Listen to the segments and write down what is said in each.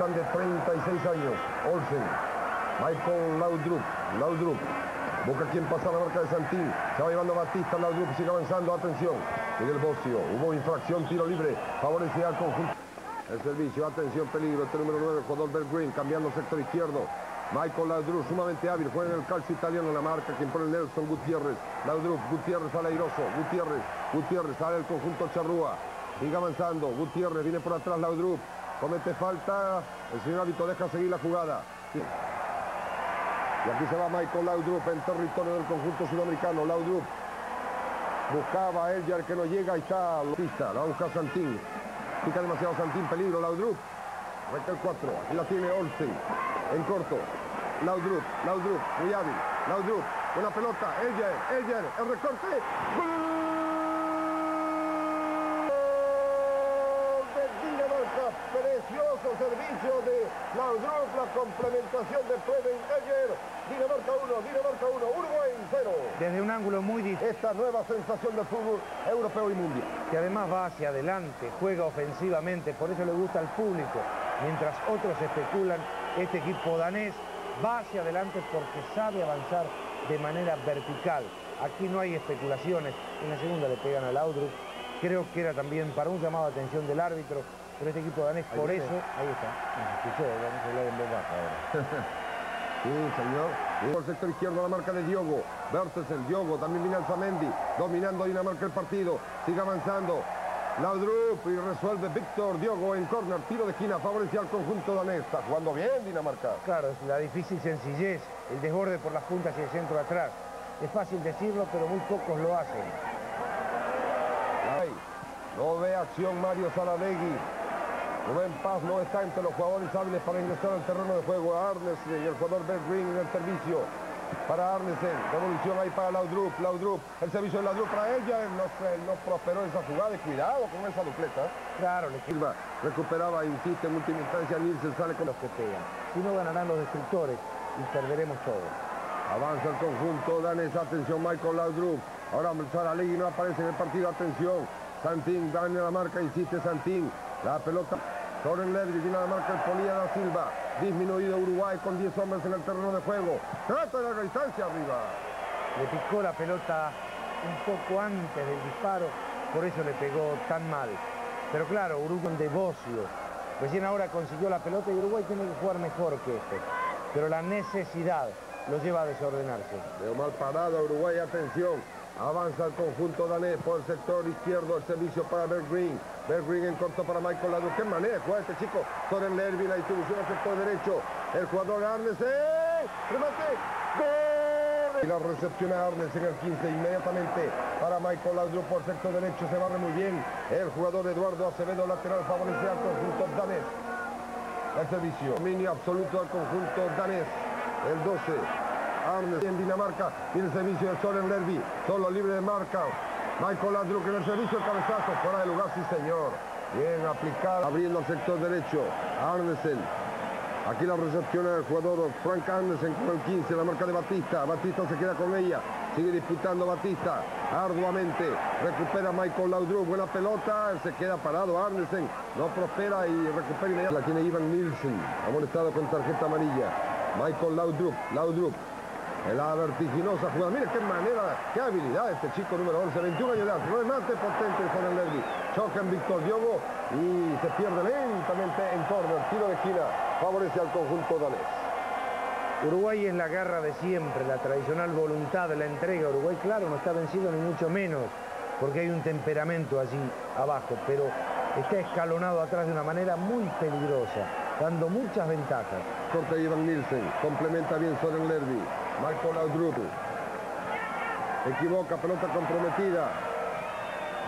capitán de 36 años, Olsen. Michael Laudrup, Laudrup. Busca quien pasa la marca de Santín. Se va llevando Batista, Laudrup sigue avanzando. Atención. Miguel Bocio. Hubo infracción, tiro libre. Favorecía al conjunto. El servicio, atención, peligro. Este número 9, jugador Bell Green, cambiando sector izquierdo. Michael Laudrup, sumamente hábil, juega en el calcio italiano la marca, quien pone Nelson Gutiérrez. Laudrup, Gutiérrez sale airoso. Gutiérrez, Gutiérrez sale el conjunto Charrúa. Sigue avanzando. Gutiérrez viene por atrás Laudrup. Comete falta. El señor hábito deja seguir la jugada. Y aquí se va Michael Laudrup en territorio del conjunto sudamericano. Laudrup buscaba a que no llega. Ahí está pista. La busca Santín. Pica demasiado Santín. Peligro Laudrup. Recta el 4. Aquí la tiene Olsen. En corto. Laudrup. Laudrup. Muy hábil. Laudrup. Buena pelota. Elger. Elger. El recorte servicio de Laudrup, la complementación de Preven Eger. Dinamarca 1, Dinamarca 1, Uruguay 0. Desde un ángulo muy difícil. Esta nueva sensación del fútbol europeo y mundial. Que además va hacia adelante, juega ofensivamente, por eso le gusta al público. Mientras otros especulan, este equipo danés va hacia adelante porque sabe avanzar de manera vertical. Aquí no hay especulaciones. En la segunda le pegan a Laudrup. Creo que era también para un llamado de atención del árbitro pero este equipo danés por eso... Ahí está. Escuchó, vamos a hablar en voz baja ahora. Sí, señor. Por el sector izquierdo la marca de Diogo. el Diogo, también viene Alzamendi. Dominando Dinamarca el partido. Sigue avanzando. Laudrup y resuelve Víctor Diogo en córner. Tiro de esquina favorece al conjunto danés. Está jugando bien Dinamarca. Claro, es la difícil sencillez. El desborde por las puntas y el centro atrás. Es fácil decirlo, pero muy pocos lo hacen. Ahí. No ve acción Mario Salalegui. Rubén Paz no está entre los jugadores hábiles para ingresar al terreno de juego. Arnesen y el jugador Ben Green en el servicio. Para Arnesen, devolución ahí para Laudrup, Laudrup, el servicio de Laudrup para ella, no, no prosperó esa jugada, cuidado con esa dupleta. Claro, le Silva recuperaba, insiste en última instancia, Nielsen sale con los que pegan. Si no ganarán los destructores y perderemos todo. Avanza el conjunto danés, atención Michael Laudrup. Ahora Saralegui no aparece en el partido, atención. Santín, daña la marca, insiste Santín. La pelota Soren Lerby viene a la marca el Polía da Silva. Disminuido Uruguay con 10 hombres en el terreno de juego. Trata de la distancia arriba. Le picó la pelota un poco antes del disparo, por eso le pegó tan mal. Pero claro, Uruguay de Bocio. Recién ahora consiguió la pelota y Uruguay tiene que jugar mejor que este. Pero la necesidad lo lleva a desordenarse. Veo mal parado Uruguay, atención. Avanza el conjunto danés por el sector izquierdo, el servicio para Bert Green. Bert Green en corto para Michael Ladu. ¿Qué manera juega este chico? Soren Lerby, la distribución al sector derecho. El jugador Arnes. ¡Eh! ¡Remate! ¡Gol! Y la recepción a Arnes en el 15 inmediatamente para Michael Laudrup por sector derecho. Se barre muy bien. El jugador Eduardo Acevedo, lateral, favorece al conjunto danés. El servicio. Dominio absoluto al conjunto danés. El 12. Arnes en Dinamarca. Tiene el servicio de Soren Lerby. Solo libre de marca. Michael Andrew en el servicio el cabezazo. Fuera de lugar, sí señor. Bien aplicado. Abriendo al sector derecho. Arnesen. Aquí la recepción del jugador Frank Arnesen con el 15, la marca de Batista. Batista se queda con ella. Sigue disputando Batista arduamente. Recupera Michael Laudrup. Buena pelota. Se queda parado Arnesen. No prospera y recupera inmediatamente. La tiene Ivan Nielsen. Amonestado con tarjeta amarilla. Michael Laudrup. Laudrup la vertiginosa jugada. Mire qué manera, qué habilidad este chico número 11, 21 años de edad. Remate potente con el Lerby. Choca en Víctor Diogo y se pierde lentamente en corner. Tiro de esquina favorece al conjunto danés. Uruguay es la garra de siempre, la tradicional voluntad, la entrega. Uruguay, claro, no está vencido ni mucho menos, porque hay un temperamento allí abajo, pero está escalonado atrás de una manera muy peligrosa, dando muchas ventajas. Corta Ivan Nielsen, complementa bien Soren Lerby. Michael Laudrup. Equivoca, pelota comprometida.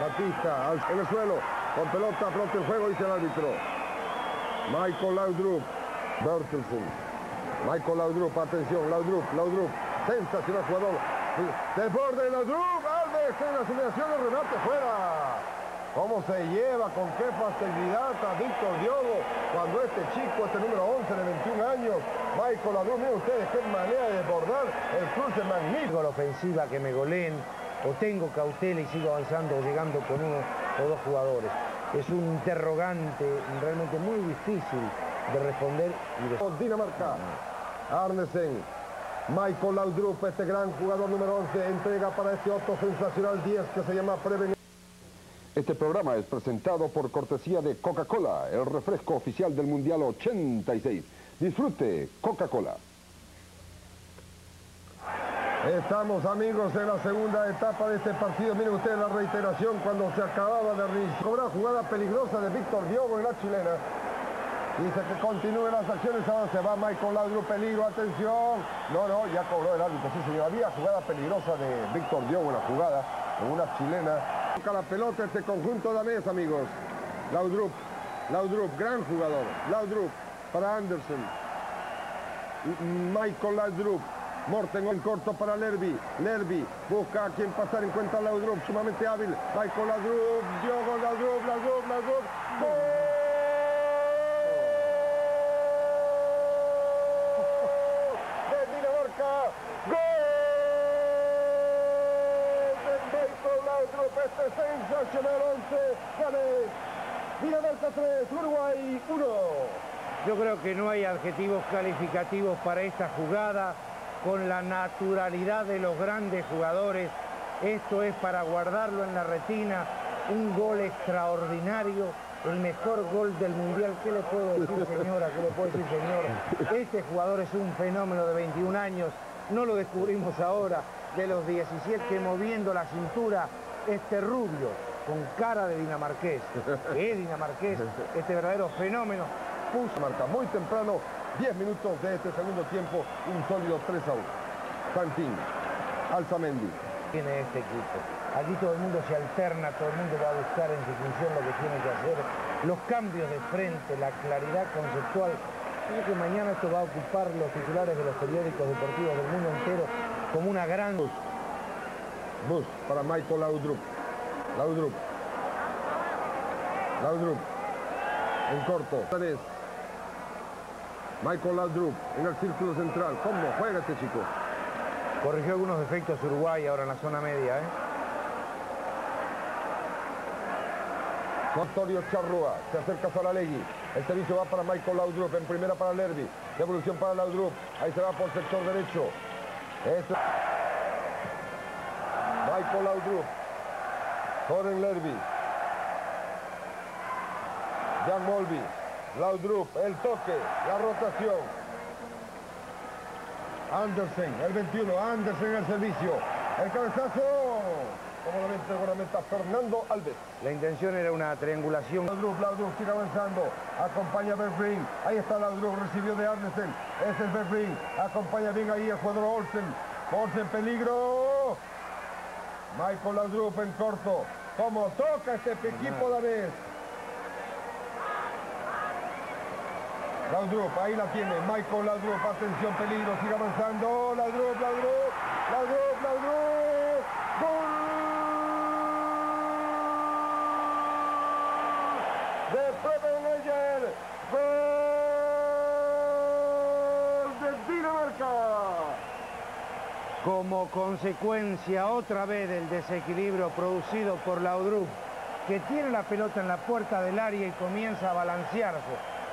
Batista en el suelo. Con pelota, pronto el juego, dice el árbitro. Michael Laudrup. Bertelsen. Michael Laudrup, atención, Laudrup, Laudrup. Sensacional jugador. Desborde Laudrup. Alves en la simulación de remate fuera. ¿Cómo se lleva? ¿Con qué facilidad a Víctor Diogo? Cuando este chico, este número 11 de 21 años, Michael Ladrón, miren ustedes qué manera de desbordar el cruce magnífico. La ofensiva que me goleen, o tengo cautela y sigo avanzando, llegando con uno o dos jugadores. Es un interrogante realmente muy difícil de responder y de... Dinamarca, Arnesen, Michael Laudrup, este gran jugador número 11, entrega para este otro sensacional 10 que se llama Preven. Este programa es presentado por cortesía de Coca-Cola, el refresco oficial del Mundial 86. Disfrute Coca-Cola. Estamos amigos en la segunda etapa de este partido. Miren ustedes la reiteración cuando se acababa de cobrar jugada peligrosa de Víctor Diogo en la chilena. Dice que continúen las acciones, ahora se va Michael Laudrup, peligro, atención. No, no, ya cobró el árbitro, sí señor. Había jugada peligrosa de Víctor Diogo en la jugada, con una chilena. Toca la pelota este conjunto danés, amigos. Laudrup, Laudrup, gran jugador. Laudrup para Anderson. Michael Laudrup, Morten en corto para Lerby. Lerby busca a quien pasar. Encuentra a Laudrup, sumamente hábil. Michael Laudrup, Diogo Laudrup, Laudrup, Laudrup. ¡Gol! De Dinamarca. ¡Gol! De Michael Laudrup. Este sensacional 11. Ganes. Dinamarca 3, Uruguay 1. Yo creo que no hay adjetivos calificativos para esta jugada con la naturalidad de los grandes jugadores. Esto es para guardarlo en la retina, un gol extraordinario, el mejor gol del Mundial. ¿Qué le puedo decir, señora? ¿Qué le puedo decir, señor? Este jugador es un fenómeno de 21 años, no lo descubrimos ahora, de los 17 moviendo la cintura, este rubio, con cara de dinamarqués, que es dinamarqués, este verdadero fenómeno, puso marca muy temprano, 10 minutos de este segundo tiempo, un sólido 3 a 1. Santín, Alzamendi. Tiene este equipo. Aquí todo el mundo se alterna, todo el mundo va a buscar en su función lo que tiene que hacer. Los cambios de frente, la claridad conceptual. Creo que mañana esto va a ocupar los titulares de los periódicos deportivos del mundo entero como una gran... Bus, Bus para Michael Laudrup. Laudrup. Laudrup. En corto. Michael Laudrup en el círculo central. ¿Cómo juega este chico? Corrigió algunos defectos Uruguay ahora en la zona media, ¿eh? Antonio Charrúa, se acerca Saralegui. El servicio va para Michael Laudrup, en primera para Lerby. Devolución para Laudrup. Ahí se va por sector derecho. Eso. Michael Laudrup. Soren Lerby. Jan Molby. Laudrup, el toque, la rotación. Andersen, el 21, Andersen el servicio. El cabezazo. Cómodamente seguramente a Fernando Alves. La intención era una triangulación. Laudrup, Laudrup sigue avanzando. Acompaña a Bergrin. Ahí está Laudrup, recibió de Andersen. Ese es Bergrin. Acompaña bien ahí el jugador Olsen. Olsen, peligro. Michael Laudrup en corto. Como toca este equipo danés. Laudrup, ahí la tiene, Michael Laudrup, atención, peligro, sigue avanzando, Laudrup, Laudrup, Laudrup, Laudrup, ¡gol! De Prebenleyer, gol de Dinamarca. Como consecuencia otra vez del desequilibrio producido por Laudrup, que tiene la pelota en la puerta del área y comienza a balancearse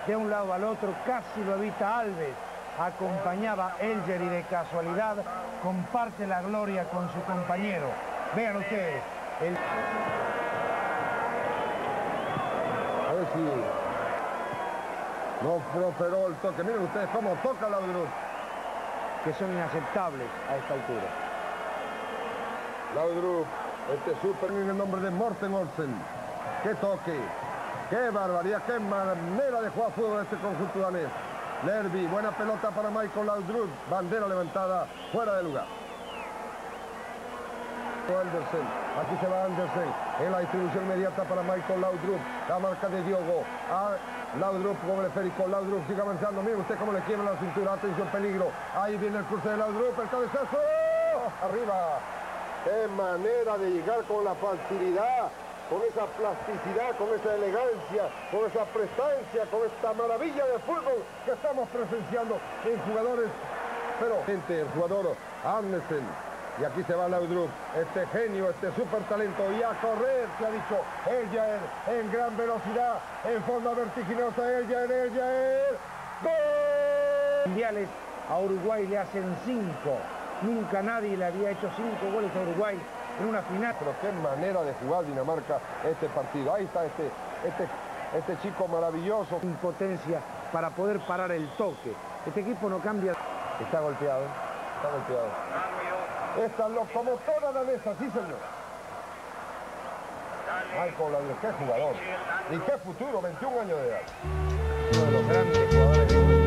de un lado al otro, casi lo evita Alves, acompañaba Elger y de casualidad comparte la gloria con su compañero. Vean ustedes. El... No prosperó el toque. Miren ustedes cómo toca la Laudrup. Que son inaceptables a esta altura. Laudrup, este super en el nombre de Morten Olsen. ¡Qué toque! ¡Qué barbaridad! ¡Qué manera de jugar fútbol este conjunto danés! Lerby, buena pelota para Michael Laudrup. Bandera levantada, fuera de lugar. Andersen, aquí se va Andersen, en la distribución inmediata para Michael Laudrup, la marca de Diogo, a Laudrup como el esférico, Laudrup sigue avanzando, mire usted cómo le quiebra la cintura, atención, peligro, ahí viene el cruce de Laudrup, el cabezazo, arriba, qué manera de llegar con la facilidad, con esa plasticidad, con esa elegancia, con esa prestancia, con esta maravilla de fútbol que estamos presenciando en jugadores, pero gente, el jugador Arnesen, Y aquí se va Laudrup, este genio, este súper talento. Y a correr, se ha dicho Eljaer en gran velocidad, en forma vertiginosa. Eljaer, Eljaer. ¡Gol! Mundiales a Uruguay le hacen cinco. Nunca nadie le había hecho cinco goles a Uruguay en una final. Pero qué manera de jugar Dinamarca este partido. Ahí está este, este, este chico maravilloso. Impotencia para poder parar el toque. Este equipo no cambia. Está golpeado, está golpeado. Esta locomotora danesa, sí señor. Michael Laudrup, qué jugador. Y qué futuro, 21 años de edad. Uno de los grandes jugadores de